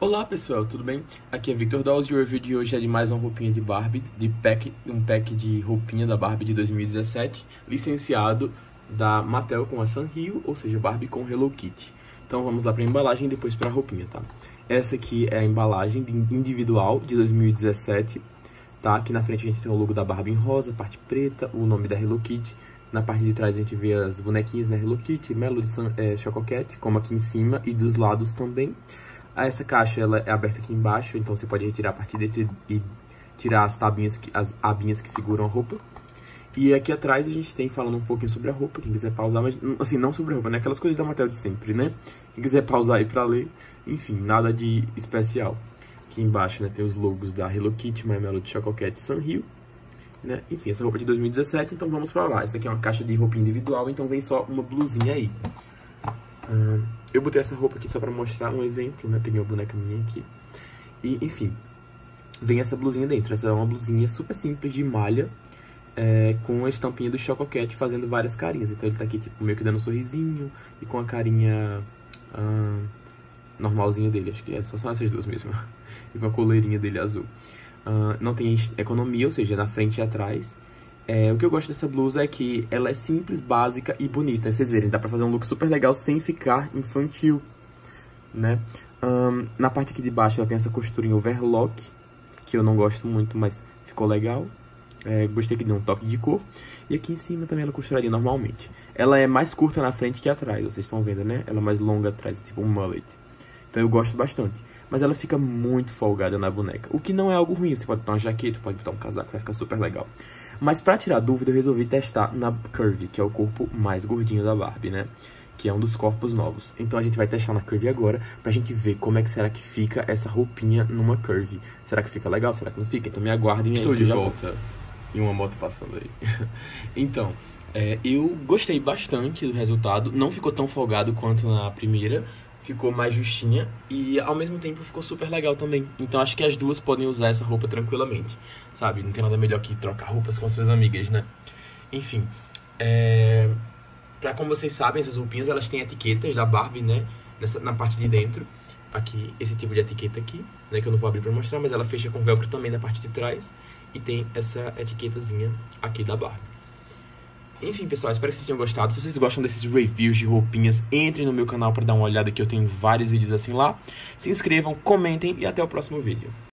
Olá pessoal, tudo bem? Aqui é Victor Dolls e o review de hoje é de mais uma roupinha de Barbie, de pack, um pack de roupinha da Barbie de 2017, licenciado da Mattel com a Sanrio, ou seja, Barbie com Hello Kitty. Então vamos lá para a embalagem e depois para a roupinha, tá? Essa aqui é a embalagem individual de 2017, tá? Aqui na frente a gente tem o logo da Barbie em rosa, parte preta, o nome da Hello Kitty. Na parte de trás a gente vê as bonequinhas, né? Hello Kitty, Melody, é, Chococat, como aqui em cima e dos lados também. Ah, essa caixa ela é aberta aqui embaixo, então você pode retirar a partir dentro e tirar as tabinhas, que, as abinhas que seguram a roupa. E aqui atrás a gente tem falando um pouquinho sobre a roupa, quem quiser pausar, mas assim, não sobre a roupa, né? Aquelas coisas da Mattel de sempre, né? Quem quiser pausar aí pra ler, enfim, nada de especial. Aqui embaixo, né, tem os logos da Hello Kitty, My Melody, Chococat, Sanrio, né? Enfim, essa roupa é de 2017, então vamos pra lá. Essa aqui é uma caixa de roupa individual, então vem só uma blusinha aí. Uh, eu botei essa roupa aqui só pra mostrar um exemplo, né? Peguei uma boneca minha aqui. E, enfim, vem essa blusinha dentro. Essa é uma blusinha super simples de malha, é, com a estampinha do Chococat fazendo várias carinhas. Então ele tá aqui, tipo, meio que dando um sorrisinho e com a carinha uh, normalzinha dele. Acho que é, só são essas duas mesmo. e com a coleirinha dele azul. Uh, não tem economia, ou seja, na frente e atrás. É, o que eu gosto dessa blusa é que ela é simples, básica e bonita. Vocês verem, dá pra fazer um look super legal sem ficar infantil, né? Um, na parte aqui de baixo ela tem essa costura em overlock, que eu não gosto muito, mas ficou legal. É, gostei que deu um toque de cor. E aqui em cima também ela costuraria normalmente. Ela é mais curta na frente que atrás, vocês estão vendo, né? Ela é mais longa atrás, tipo um mullet. Então eu gosto bastante. Mas ela fica muito folgada na boneca. O que não é algo ruim. Você pode botar uma jaqueta, pode botar um casaco, vai ficar super legal. Mas pra tirar dúvida, eu resolvi testar na Curve, que é o corpo mais gordinho da Barbie, né? Que é um dos corpos novos. Então a gente vai testar na Curve agora, pra gente ver como é que será que fica essa roupinha numa Curve. Será que fica legal? Será que não fica? Então me aguardem Estou aí. Estou de volta. E uma moto passando aí. então, é, eu gostei bastante do resultado. Não ficou tão folgado quanto na primeira ficou mais justinha e ao mesmo tempo ficou super legal também. Então acho que as duas podem usar essa roupa tranquilamente, sabe? Não tem nada melhor que trocar roupas com as suas amigas, né? Enfim, é... pra como vocês sabem, essas roupinhas elas têm etiquetas da Barbie, né? Nessa, na parte de dentro, aqui, esse tipo de etiqueta aqui, né? Que eu não vou abrir pra mostrar, mas ela fecha com velcro também na parte de trás e tem essa etiquetazinha aqui da Barbie. Enfim, pessoal, espero que vocês tenham gostado. Se vocês gostam desses reviews de roupinhas, entrem no meu canal para dar uma olhada que eu tenho vários vídeos assim lá. Se inscrevam, comentem e até o próximo vídeo.